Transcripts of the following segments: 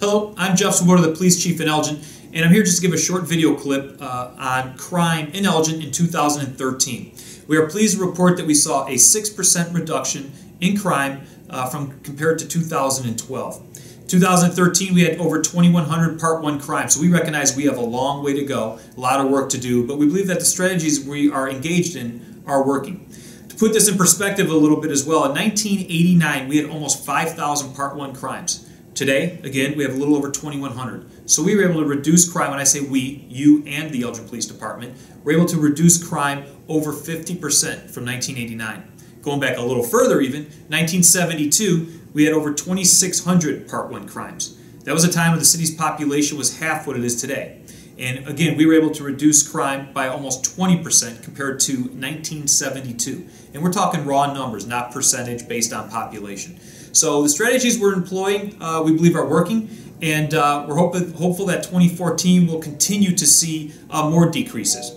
Hello, I'm Jeff Swoboda, the police chief in Elgin, and I'm here just to give a short video clip uh, on crime in Elgin in 2013. We are pleased to report that we saw a 6% reduction in crime uh, from compared to 2012. 2013, we had over 2,100 Part 1 crimes, so we recognize we have a long way to go, a lot of work to do, but we believe that the strategies we are engaged in are working. To put this in perspective a little bit as well, in 1989, we had almost 5,000 Part 1 crimes. Today, again, we have a little over 2,100. So we were able to reduce crime. When I say we, you and the Elgin Police Department, we're able to reduce crime over 50% from 1989. Going back a little further even, 1972, we had over 2,600 Part 1 crimes. That was a time when the city's population was half what it is today. And again, we were able to reduce crime by almost 20% compared to 1972. And we're talking raw numbers, not percentage based on population. So the strategies we're employing, uh, we believe, are working, and uh, we're hopeful that 2014 will continue to see uh, more decreases.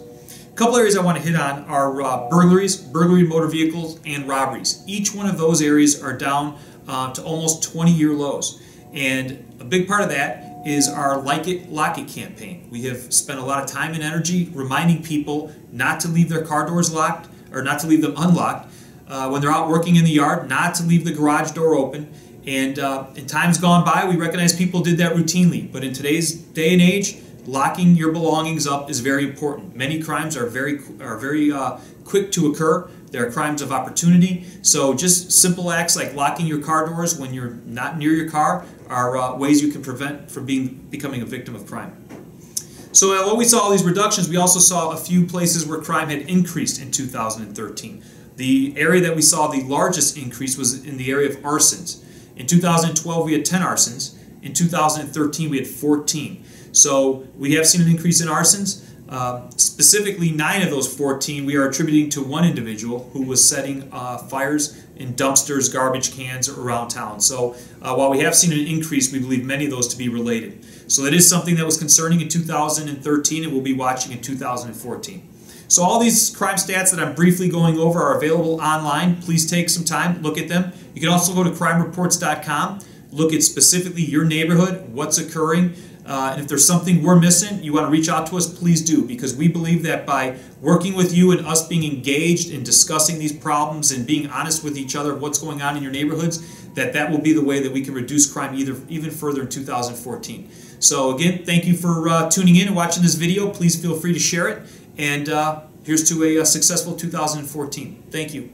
A couple areas I want to hit on are uh, burglaries, burglary motor vehicles, and robberies. Each one of those areas are down uh, to almost 20-year lows, and a big part of that is our Like It, Lock It campaign. We have spent a lot of time and energy reminding people not to leave their car doors locked or not to leave them unlocked uh, when they're out working in the yard, not to leave the garage door open. And uh, in times gone by, we recognize people did that routinely. But in today's day and age, locking your belongings up is very important. Many crimes are very are very uh, quick to occur. They are crimes of opportunity. So just simple acts like locking your car doors when you're not near your car are uh, ways you can prevent from being becoming a victim of crime. So uh, while we saw all these reductions, we also saw a few places where crime had increased in 2013. The area that we saw the largest increase was in the area of arsons. In 2012, we had 10 arsons. In 2013, we had 14. So we have seen an increase in arsons. Uh, specifically, nine of those 14 we are attributing to one individual who was setting uh, fires in dumpsters, garbage cans around town. So uh, while we have seen an increase, we believe many of those to be related. So that is something that was concerning in 2013 and we'll be watching in 2014. So all these crime stats that I'm briefly going over are available online. Please take some time, look at them. You can also go to crimereports.com, look at specifically your neighborhood, what's occurring. Uh, and if there's something we're missing, you want to reach out to us, please do, because we believe that by working with you and us being engaged in discussing these problems and being honest with each other what's going on in your neighborhoods, that that will be the way that we can reduce crime either, even further in 2014. So again, thank you for uh, tuning in and watching this video. Please feel free to share it. And uh, here's to a, a successful 2014. Thank you.